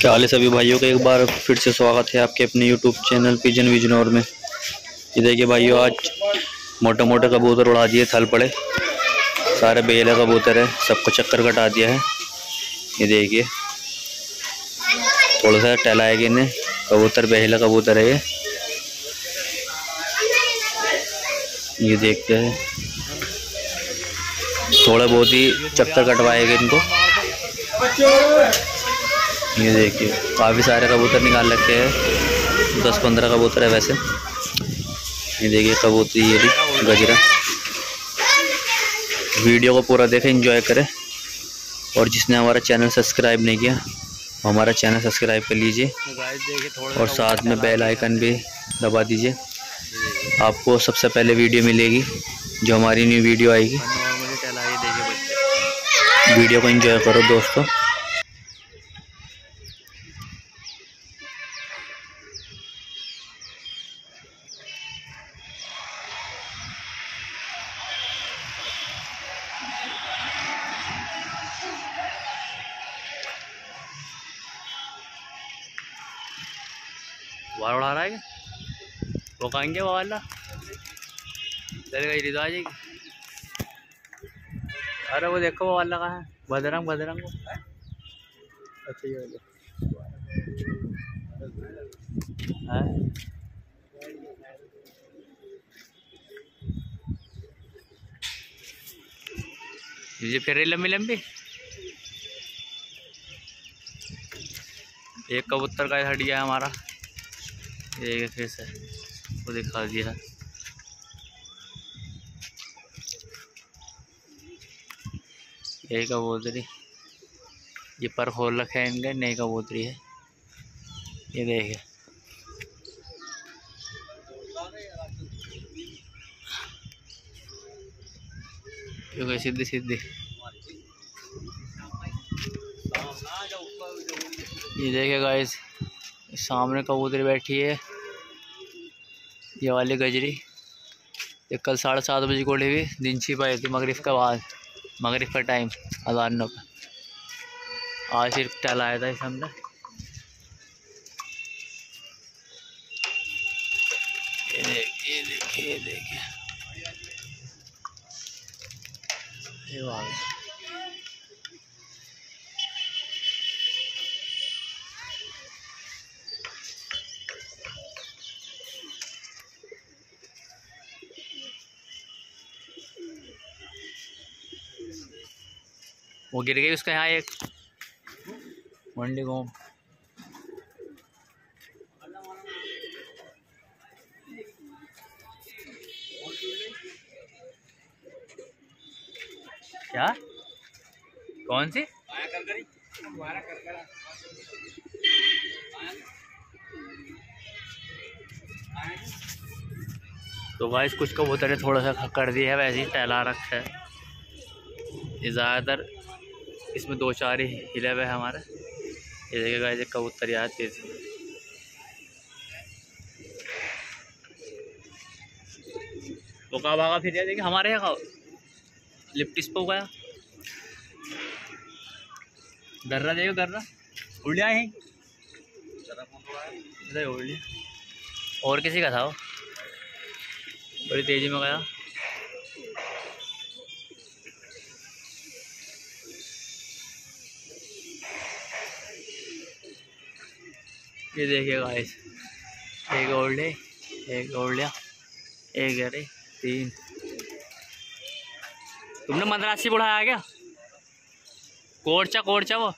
क्या हाल है सभी भाइयों का एक बार फिर से स्वागत है आपके अपने यूट्यूब चैनल पिजन विजनौर में। ये देखिए भाइयों, आज मोटे मोटे कबूतर उड़ा दिए, थल पड़े। सारे बेले कबूतर है, सबको चक्कर कटा दिया है। ये देखिए, थोड़ा सा टहलाएगा इन्हें। कबूतर, बेहला कबूतर है ये। ये देखते हैं। थोड़ा बहुत ही चक्कर कटवाएगा इनको। ये देखिए काफ़ी सारे कबूतर निकाल रखे हैं। दस पंद्रह कबूतर है वैसे। ये देखिए कबूतर ये भी गजरा। वीडियो को पूरा देखें एंजॉय करें। और जिसने हमारा चैनल सब्सक्राइब नहीं किया हमारा चैनल सब्सक्राइब कर लीजिए। और साथ में बेल आइकन भी दबा दीजिए। आपको सबसे पहले वीडियो मिलेगी जो हमारी न्यू वीडियो आएगी। वीडियो को एंजॉय करो दोस्तों। बार उड़ा रहा है वो कहेंगे वो वाला? चलेगा ये तो आ जाएगी अरे वो देखो वो वाला कहाँ है? बदरंग बदरंग वो। अच्छा ये वाला। है? ये फिर लंबी लंबी? एक कबूतर का हट गया हमारा। एक फिर से वो दिखा दिया। ये कबूतरी, ये पर खोल रखे है इनके, नई कबूतरी है। ये देखे। क्योंकि सीधी सीधी। ये देखे गाइस सामने कबूतरी बैठी है। ये वाली गजरी। ये कल साढ़े सात बजे को उड़ी हुई, दिन छिप आई थी मगरिब के बाद, मगरिब का टाइम अजानों का आज सिर्फ़ टल आया था इस हमने। देखिए देखिए ये देखिए वो गिर गई उसका यहाँ एक। मंडी गोम क्या? कौन सी? तो भाई कुछ कबूतर थोड़ा सा कर दिया है, वैसे ही टहला रखा है। ज़्यादातर इसमें दो चार ही हिले हुए हमारे। ये देखेगा ये कबूतर याद तेज। वो कहा भागा फिर देखिए, हमारे यहाँ लिप्टिस पे गया। गर्रा देखो गर्रा उड़ लिया यहीं। उड़ लिया। और किसी का था वो? बड़ी तेज़ी में गया। ये देखिए गाइस एक ले, एक लिया एक अरे तीन। तुमने मद्रासी बढ़ाया क्या? कोर्चा कोर्चा वो?